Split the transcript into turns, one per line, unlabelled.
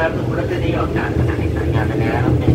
ครับคุนรัชนีอ
อกจากสถานีสายงานไปแล้ว